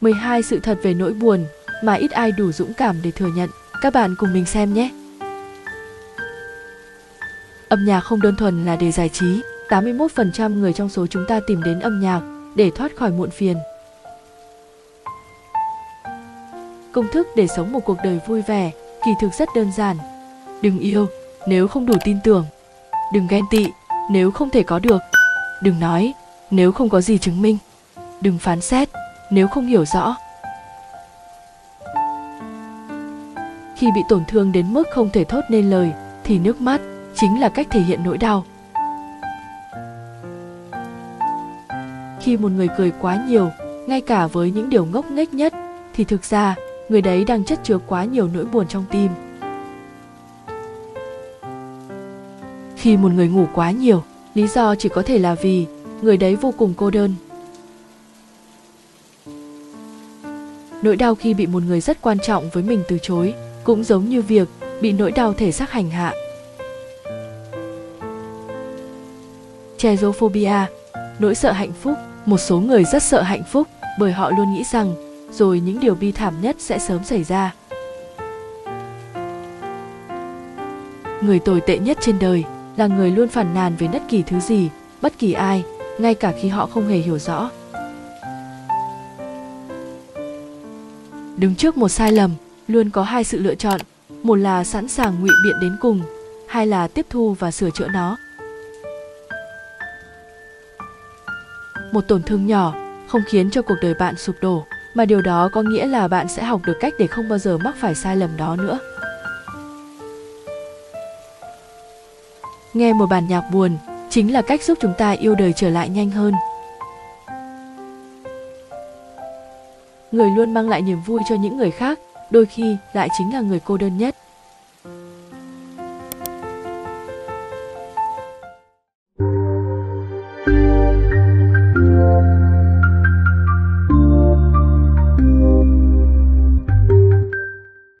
12 sự thật về nỗi buồn mà ít ai đủ dũng cảm để thừa nhận. Các bạn cùng mình xem nhé. Âm nhạc không đơn thuần là để giải trí, 81% người trong số chúng ta tìm đến âm nhạc để thoát khỏi muộn phiền. Công thức để sống một cuộc đời vui vẻ kỳ thực rất đơn giản. Đừng yêu nếu không đủ tin tưởng. Đừng ghen tị nếu không thể có được. Đừng nói nếu không có gì chứng minh. Đừng phán xét nếu không hiểu rõ. Khi bị tổn thương đến mức không thể thốt nên lời thì nước mắt chính là cách thể hiện nỗi đau. Khi một người cười quá nhiều, ngay cả với những điều ngốc nghếch nhất thì thực ra người đấy đang chất chứa quá nhiều nỗi buồn trong tim. Khi một người ngủ quá nhiều, lý do chỉ có thể là vì người đấy vô cùng cô đơn. Nỗi đau khi bị một người rất quan trọng với mình từ chối cũng giống như việc bị nỗi đau thể xác hành hạ. Cherophobia, nỗi sợ hạnh phúc. Một số người rất sợ hạnh phúc bởi họ luôn nghĩ rằng rồi những điều bi thảm nhất sẽ sớm xảy ra. Người tồi tệ nhất trên đời là người luôn phản nàn về bất kỳ thứ gì, bất kỳ ai, ngay cả khi họ không hề hiểu rõ. Đứng trước một sai lầm, luôn có hai sự lựa chọn, một là sẵn sàng ngụy biện đến cùng, hai là tiếp thu và sửa chữa nó. Một tổn thương nhỏ không khiến cho cuộc đời bạn sụp đổ, mà điều đó có nghĩa là bạn sẽ học được cách để không bao giờ mắc phải sai lầm đó nữa. Nghe một bản nhạc buồn chính là cách giúp chúng ta yêu đời trở lại nhanh hơn. Người luôn mang lại niềm vui cho những người khác, đôi khi lại chính là người cô đơn nhất.